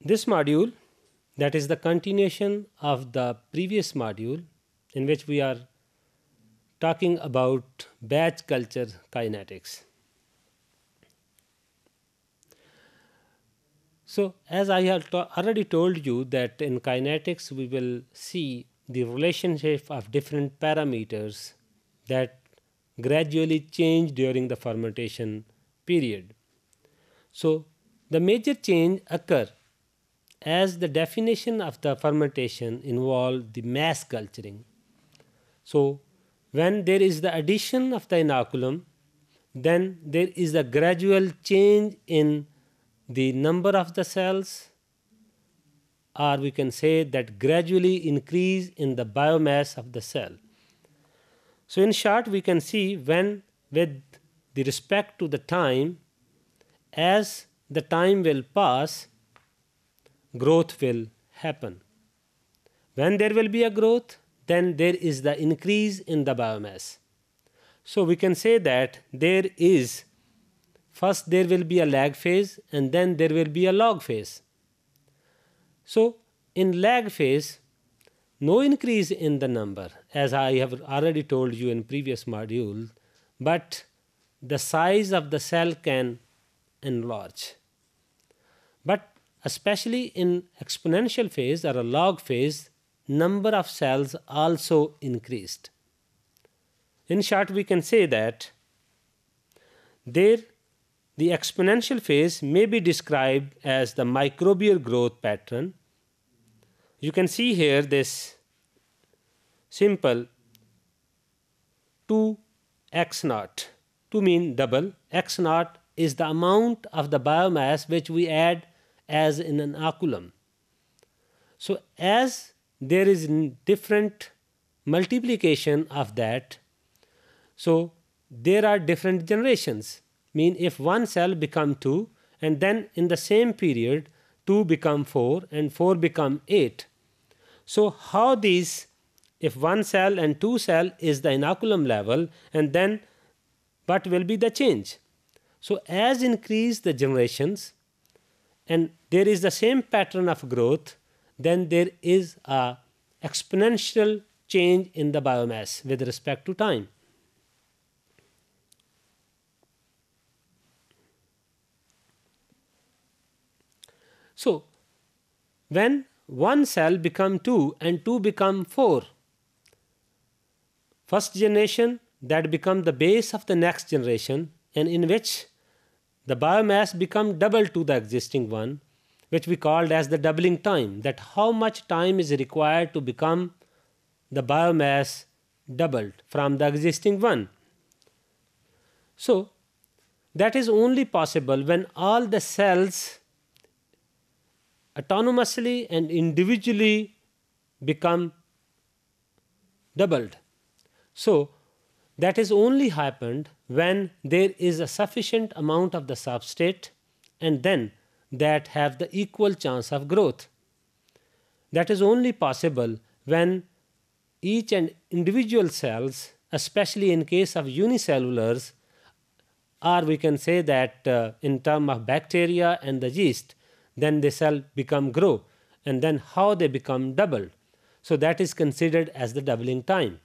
This module, that is the continuation of the previous module, in which we are talking about batch culture kinetics. So, as I have to already told you that in kinetics we will see the relationship of different parameters that gradually change during the fermentation period. So, the major change occur as the definition of the fermentation involve the mass culturing. So, when there is the addition of the inoculum, then there is a gradual change in the number of the cells or we can say that gradually increase in the biomass of the cell. So in short we can see when with the respect to the time as the time will pass growth will happen. When there will be a growth then there is the increase in the biomass. So we can say that there is first there will be a lag phase and then there will be a log phase. So in lag phase no increase in the number as I have already told you in previous module but the size of the cell can enlarge. But especially in exponential phase or a log phase number of cells also increased. In short, we can say that there the exponential phase may be described as the microbial growth pattern. You can see here this simple 2 x naught, 2 mean double, x naught is the amount of the biomass which we add as in an inoculum. So as there is different multiplication of that so there are different generations. Mean if one cell become 2 and then in the same period 2 become 4 and 4 become 8 so how these if one cell and two cell is the inoculum level and then what will be the change? So as increase the generations and there is the same pattern of growth then there is a exponential change in the biomass with respect to time. So, when one cell become 2 and 2 become 4, first generation that become the base of the next generation and in which the biomass become double to the existing one which we called as the doubling time that how much time is required to become the biomass doubled from the existing one. So, that is only possible when all the cells autonomously and individually become doubled. So, that is only happened when there is a sufficient amount of the substrate and then that have the equal chance of growth. That is only possible when each and individual cells, especially in case of unicellulars, or we can say that uh, in term of bacteria and the yeast, then the cell become grow and then how they become doubled. So that is considered as the doubling time.